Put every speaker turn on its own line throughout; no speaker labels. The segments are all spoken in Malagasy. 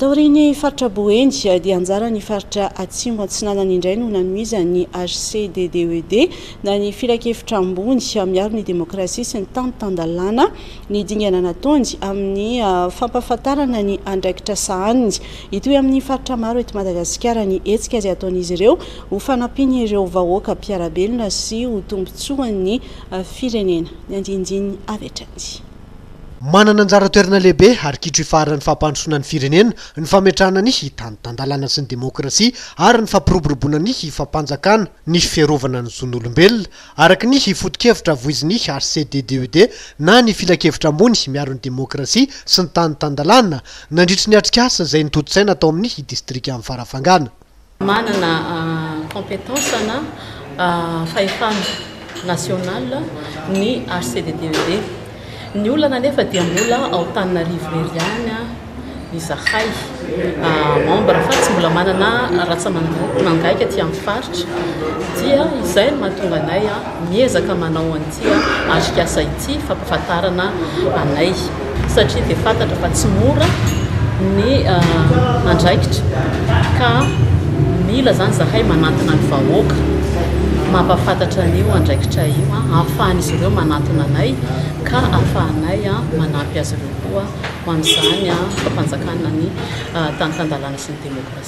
Taorian'ny faritra Boeny, dia anjaran'ny faritra Atsimo Atsinanana indray no nanohizan'ny HCDDED na ny filankevitra ambony miaro ny demokrasia sy ny tany tan-dalàna ny dingana nataony amin'ny fampahafantarana ny andraikitra sahaniny. Hitohy amin'ny faritra maro eto Madagasikara ny hetsika izay ataon'izy ireo ho fanampian'ireo vahoaka mpiara-belona sy ho tombontsoan'ny firenena. Ny andinindiny avy hatrany.
Manana anjara toerana lehibe ary kitro ifaharan'ny fampandrosoana ny firenena ny fametrahana ny tany tan-dalàna sy ny demokrasia ary ny fampiroboroboana ny fampanjakana, ny fiarovana ny zon'olombelona, araka ny foto-kevitra voizin'ny HCDDUD na ny Filankevitra Ambony miaro ny demokrasia sy ny tany tan-dalàna, nandritry ny atrikasa izay notontosaina tao amin'ny distrikan'i Farafangana.
Manana compétence na fahefana national ny HCDDED. Ny olana anefa dia mbola ao Taninarivo irery ihany izahay membre fa tsy mbola manana rantsa mangaika aty amin'ny faritra dia izay no mahatonga anay Miezaka manao an'ity atrikasa ity fampahafantarana anay satria dia fantatra fa tsy mora ny andraikitra ka mila izany izahay manantona ny vahoaka mampahafantatra an'io andraikitra io ahafahan'izy ireo manantona anay ka ahafahanay manampy azy ireo koa ho amin'izany fampanjakana ny
tany tan-dalàna sy ny
demokrasia.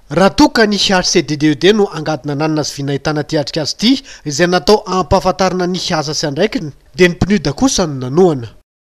Raha toa ka
ny HCDDED no angady nananina sy vinahitana ity atrikasa ity, izay natao ampahafantarana ny asa sy andraikiny, dia ny PNUD kosa no nanohana.